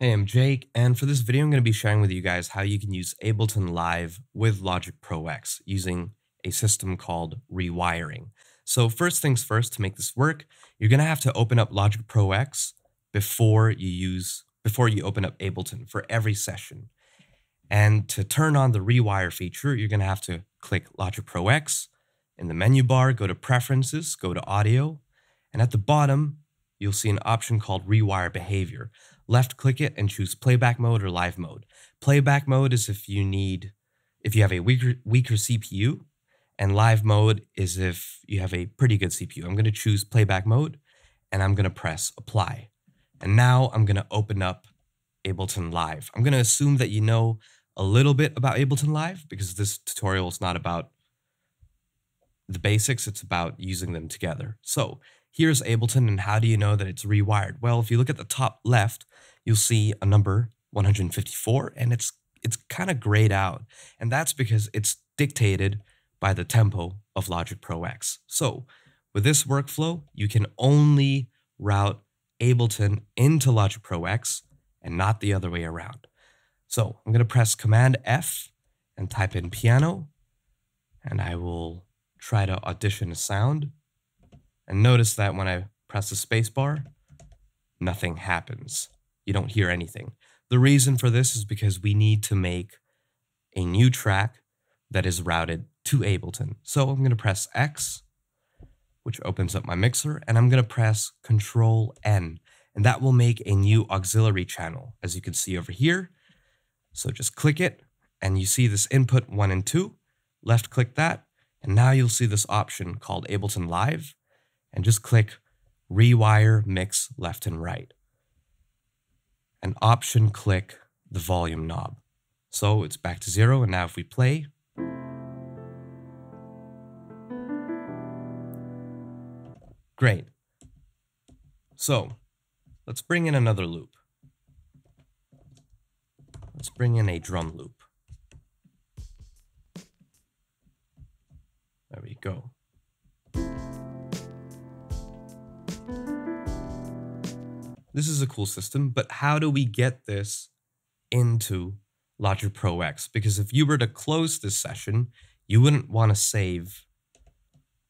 Hey, I'm Jake, and for this video, I'm going to be sharing with you guys how you can use Ableton Live with Logic Pro X using a system called rewiring. So first things first, to make this work, you're going to have to open up Logic Pro X before you use before you open up Ableton for every session. And to turn on the rewire feature, you're going to have to click Logic Pro X. In the menu bar, go to Preferences, go to Audio, and at the bottom, you'll see an option called Rewire Behavior left click it and choose playback mode or live mode. Playback mode is if you need, if you have a weaker, weaker CPU, and live mode is if you have a pretty good CPU. I'm going to choose playback mode and I'm going to press apply. And now I'm going to open up Ableton Live. I'm going to assume that you know a little bit about Ableton Live because this tutorial is not about the basics, it's about using them together. So here's Ableton and how do you know that it's rewired? Well, if you look at the top left, you'll see a number 154 and it's it's kind of grayed out. And that's because it's dictated by the tempo of Logic Pro X. So with this workflow, you can only route Ableton into Logic Pro X and not the other way around. So I'm going to press Command F and type in piano, and I will try to audition a sound. And notice that when I press the spacebar, nothing happens you don't hear anything. The reason for this is because we need to make a new track that is routed to Ableton. So I'm going to press X, which opens up my mixer, and I'm going to press Control N, and that will make a new auxiliary channel, as you can see over here. So just click it, and you see this input 1 and 2. Left click that, and now you'll see this option called Ableton Live, and just click Rewire Mix Left and Right and option click the volume knob. So it's back to zero, and now if we play, great. So let's bring in another loop. Let's bring in a drum loop. This is a cool system, but how do we get this into Logic Pro X? Because if you were to close this session, you wouldn't want to save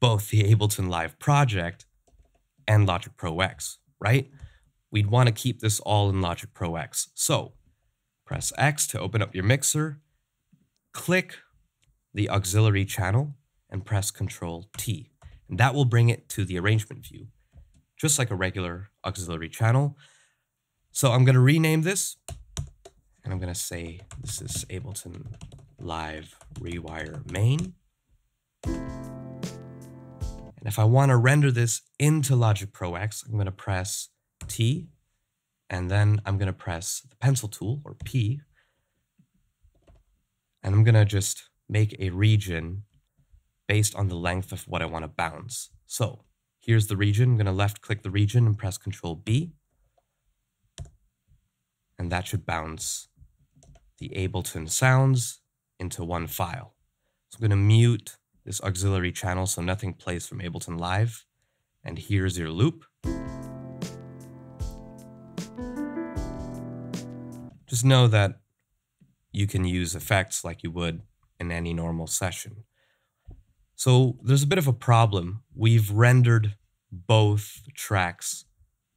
both the Ableton Live project and Logic Pro X, right? We'd want to keep this all in Logic Pro X. So press X to open up your mixer, click the auxiliary channel, and press Control T. And that will bring it to the arrangement view just like a regular auxiliary channel. So I'm going to rename this, and I'm going to say this is Ableton Live Rewire Main. And if I want to render this into Logic Pro X, I'm going to press T, and then I'm going to press the pencil tool, or P, and I'm going to just make a region based on the length of what I want to bounce. So Here's the region. I'm going to left click the region and press Control B. And that should bounce the Ableton sounds into one file. So I'm going to mute this auxiliary channel so nothing plays from Ableton Live. And here's your loop. Just know that you can use effects like you would in any normal session. So there's a bit of a problem. We've rendered both tracks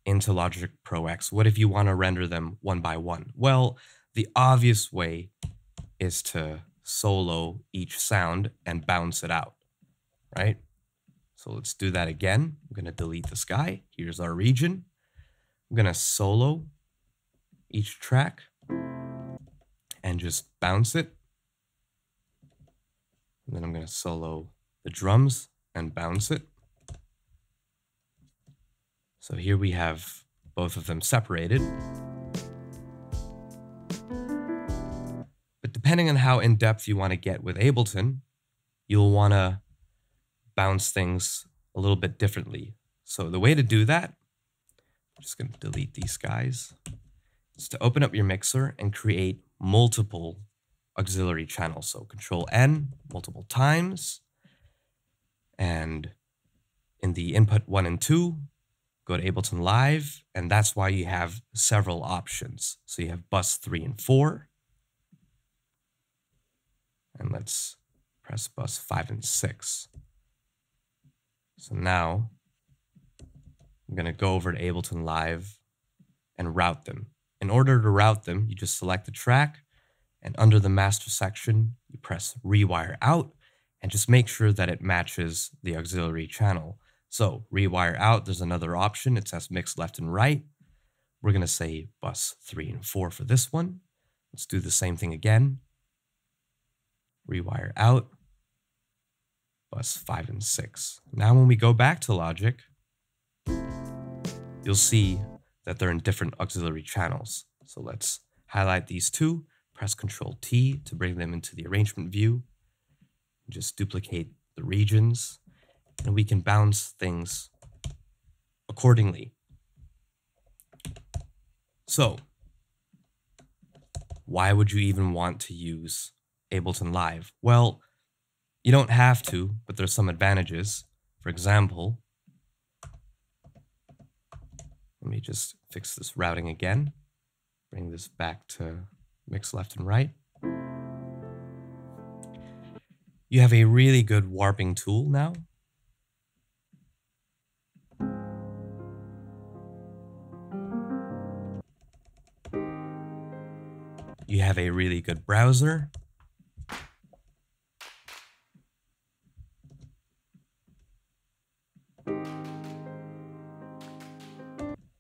into Logic Pro X. What if you want to render them one by one? Well, the obvious way is to solo each sound and bounce it out, right? So let's do that again. I'm going to delete the sky. Here's our region. I'm going to solo each track and just bounce it. And then I'm going to solo the drums and bounce it. So here we have both of them separated. But depending on how in depth you want to get with Ableton, you'll want to bounce things a little bit differently. So the way to do that, I'm just going to delete these guys, is to open up your mixer and create multiple auxiliary channels. So control N multiple times. And in the input one and two, go to Ableton Live, and that's why you have several options. So you have bus three and four. And let's press bus five and six. So now I'm going to go over to Ableton Live and route them. In order to route them, you just select the track, and under the master section, you press rewire out and just make sure that it matches the auxiliary channel. So rewire out, there's another option. It says mix left and right. We're to say bus 3 and 4 for this one. Let's do the same thing again. Rewire out, bus 5 and 6. Now when we go back to Logic, you'll see that they're in different auxiliary channels. So let's highlight these two, press Ctrl T to bring them into the arrangement view. Just duplicate the regions and we can bounce things accordingly. So, why would you even want to use Ableton Live? Well, you don't have to, but there's some advantages. For example, let me just fix this routing again. Bring this back to mix left and right. You have a really good warping tool now you have a really good browser.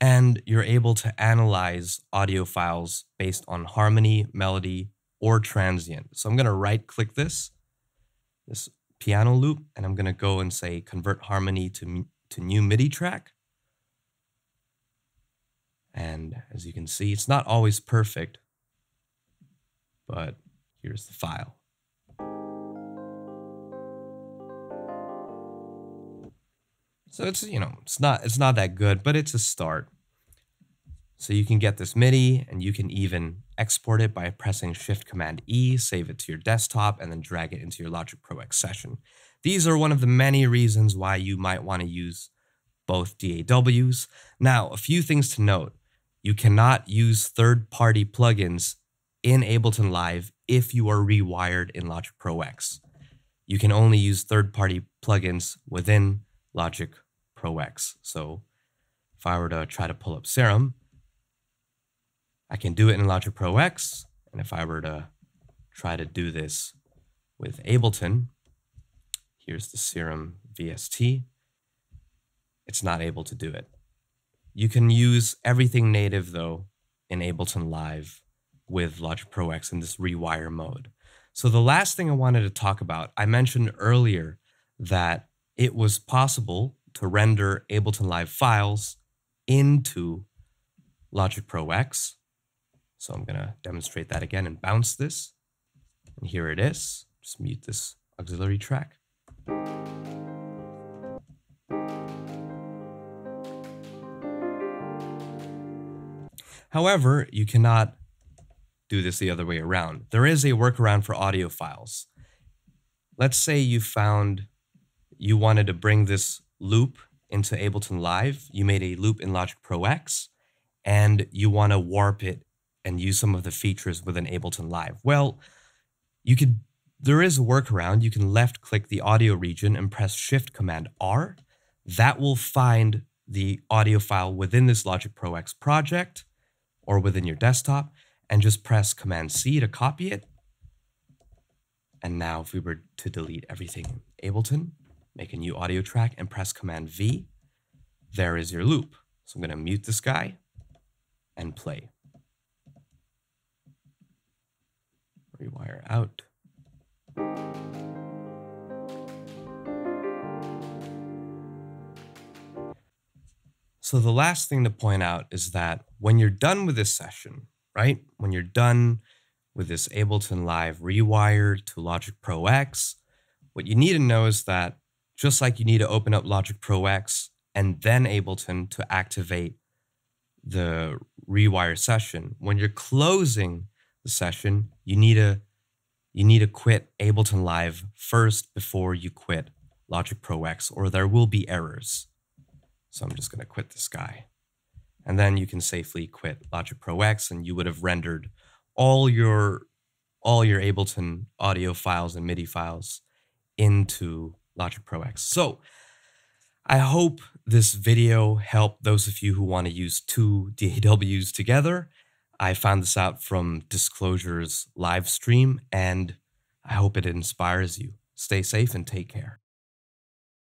And you're able to analyze audio files based on harmony, melody, or transient. So I'm going to right click this, this piano loop, and I'm going to go and say convert harmony to, to new MIDI track. And as you can see, it's not always perfect, but here's the file. So it's, you know, it's not it's not that good, but it's a start. So you can get this MIDI and you can even export it by pressing Shift Command E, save it to your desktop, and then drag it into your Logic Pro X session. These are one of the many reasons why you might want to use both DAWs. Now, a few things to note. You cannot use third-party plugins in Ableton Live if you are rewired in Logic Pro X. You can only use third party plugins within Logic Pro X. So if I were to try to pull up Serum, I can do it in Logic Pro X. And if I were to try to do this with Ableton, here's the Serum VST, it's not able to do it. You can use everything native though in Ableton Live with Logic Pro X in this rewire mode. So the last thing I wanted to talk about, I mentioned earlier that it was possible to render Ableton Live files into Logic Pro X. So I'm going to demonstrate that again and bounce this. And here it is. Just mute this auxiliary track. However, you cannot do this the other way around. There is a workaround for audio files. Let's say you found you wanted to bring this loop into Ableton Live. You made a loop in Logic Pro X and you want to warp it and use some of the features within Ableton Live. Well, you could there is a workaround. You can left click the audio region and press Shift Command R. That will find the audio file within this Logic Pro X project or within your desktop and just press Command C to copy it. And now if we were to delete everything in Ableton, make a new audio track and press Command V, there is your loop. So I'm going to mute this guy and play. Rewire out. So the last thing to point out is that when you're done with this session, right? When you're done with this Ableton Live rewire to Logic Pro X, what you need to know is that just like you need to open up Logic Pro X and then Ableton to activate the rewire session, when you're closing the session, you need to you need to quit Ableton Live first before you quit Logic Pro X, or there will be errors. So I'm just going to quit this guy. And then you can safely quit Logic Pro X and you would have rendered all your all your Ableton audio files and MIDI files into Logic Pro X. So I hope this video helped those of you who want to use two DAWs together. I found this out from Disclosure's live stream, and I hope it inspires you. Stay safe and take care.